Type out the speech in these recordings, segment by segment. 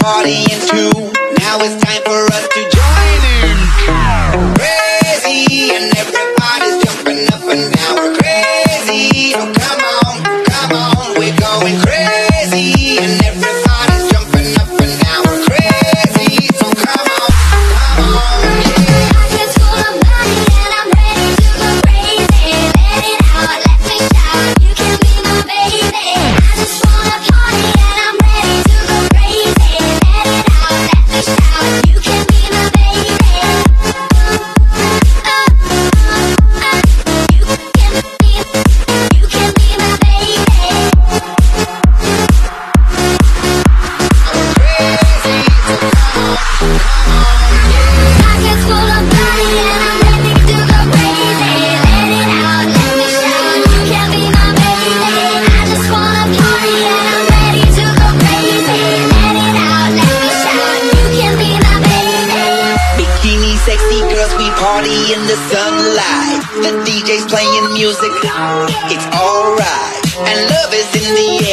party in two. Now it's time for us is in the air.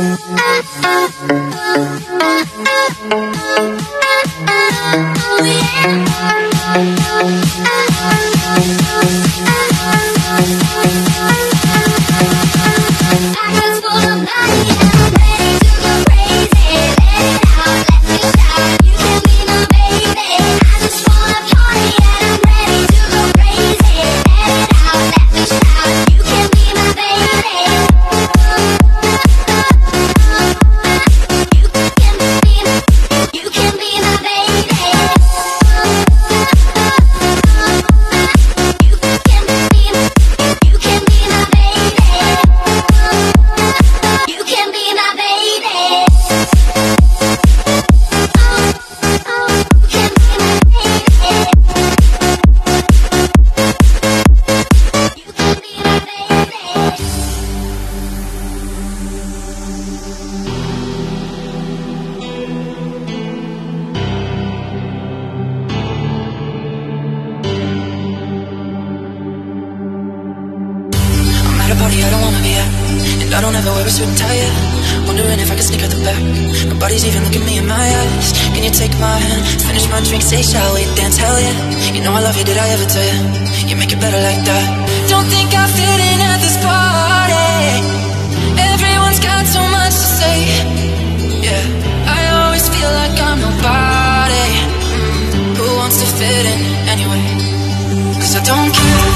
Oh yeah. never wear a suit and tie Wondering if I can sneak out the back Nobody's even looking me in my eyes Can you take my hand? Finish my drink, say shall we dance? Hell yeah You know I love you, did I ever tell you? You make it better like that Don't think I fit in at this party Everyone's got so much to say Yeah I always feel like I'm nobody mm, Who wants to fit in anyway? Cause I don't care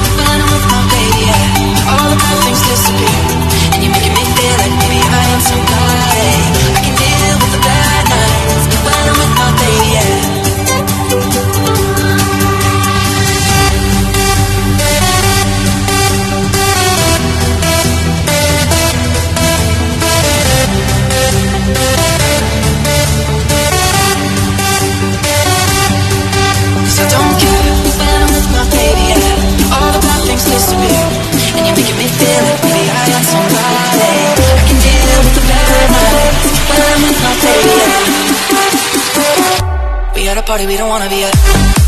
party we don't wanna be at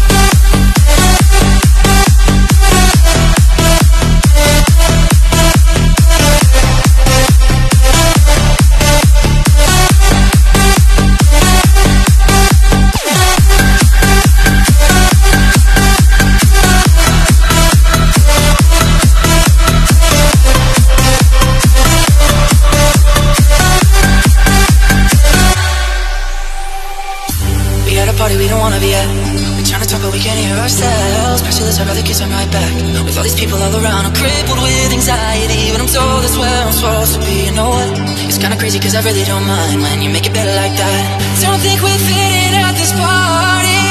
philosophy, you know what? It's kinda crazy cause I really don't mind when you make it better like that. Don't think we'll fit in at this party.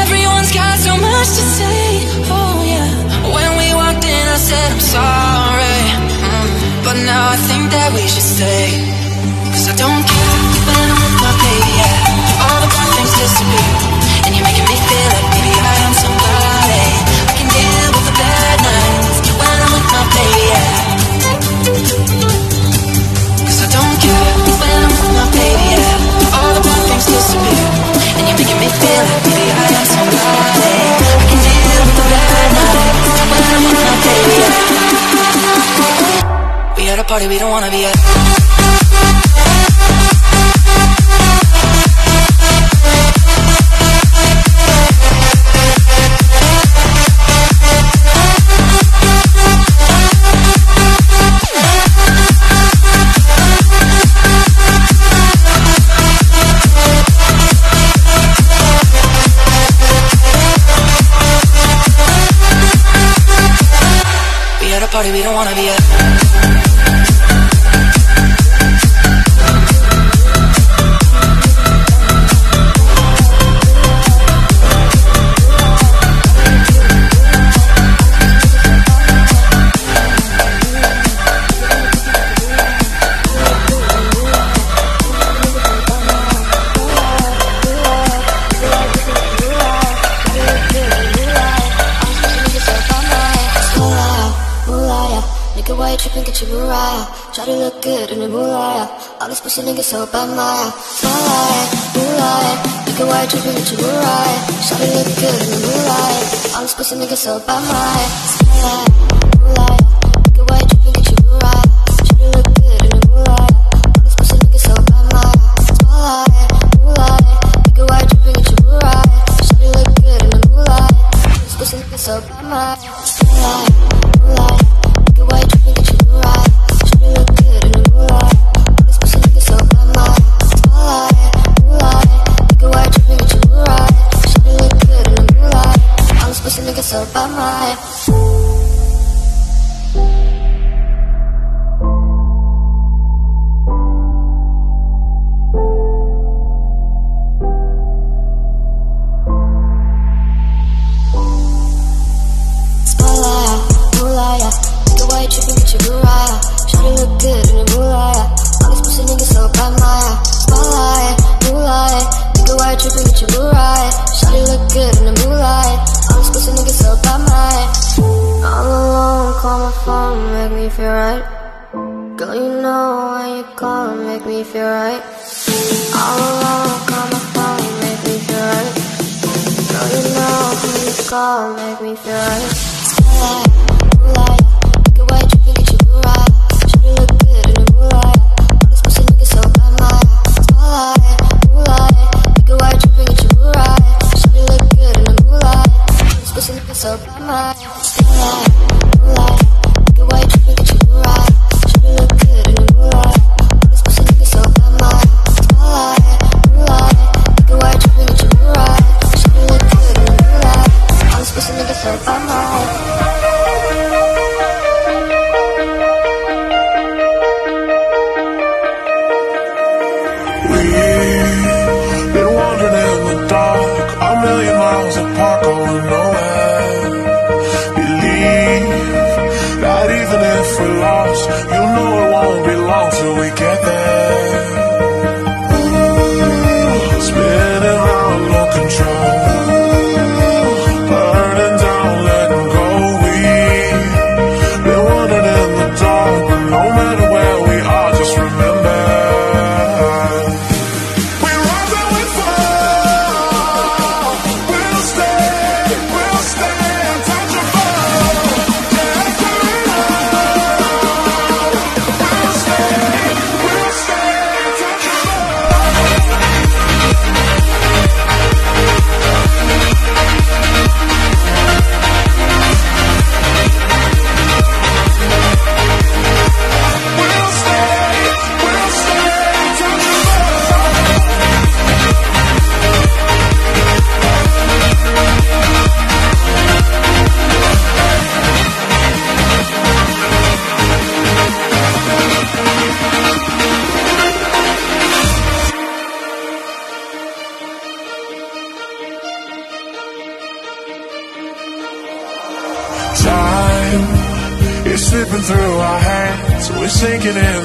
Everyone's got so much to say, oh yeah. When we walked in I said I'm sorry. Mm. But now I think that we should stay. Cause I don't care when I'm with my baby, yeah. All the bad things disappear. party we don't wanna be at. party we don't wanna be Try to look good in the moonlight All these pussy niggas so bad, my Moonlight, moonlight You can wear a drip into moonlight Try to look good in the moonlight All these pussy niggas so bad, my Moonlight make me feel right. Girl, you know when you call, make me feel right. All alone, call my phone, make me feel right. Girl, you know when you call, make me feel right. even if we're lost. You know it won't be long till we get there.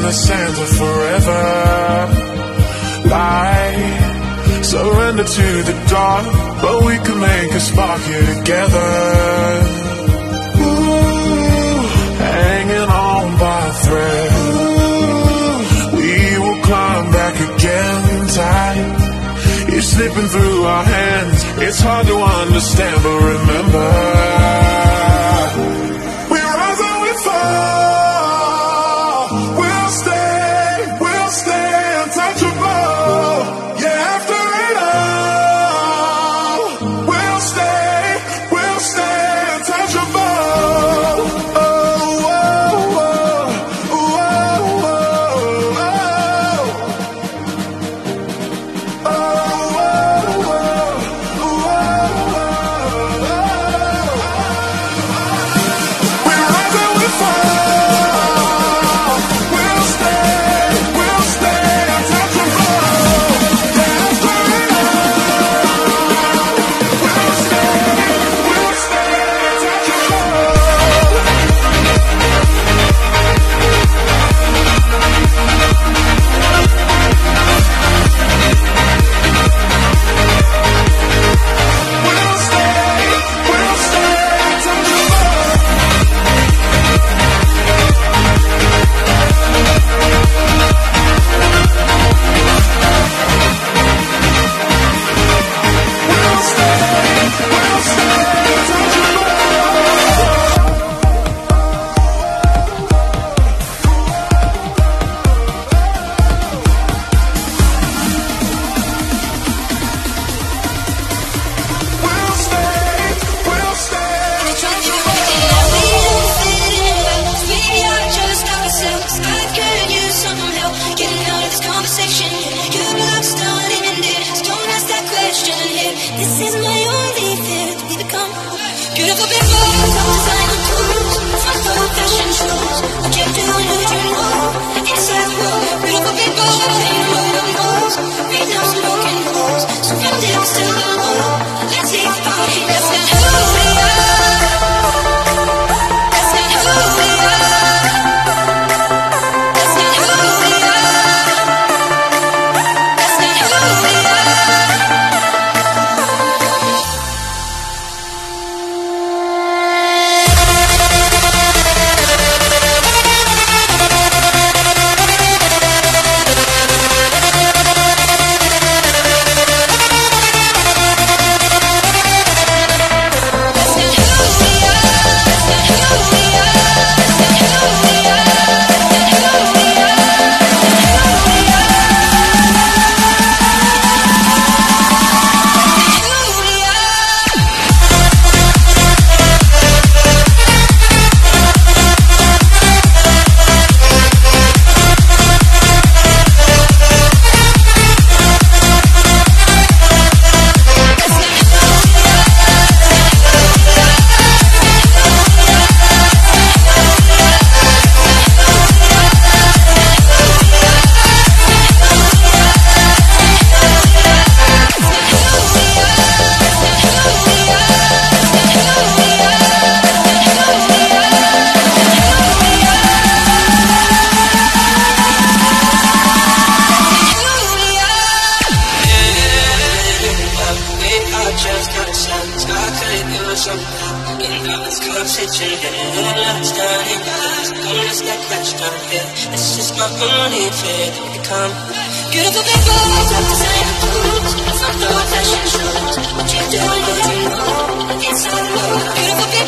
the sands of forever. I surrender to the dark, but we can make a spark here together. Ooh, hanging on by a thread. Ooh, we will climb back again tight. It's slipping through our hands. It's hard to understand, but remember.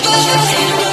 Música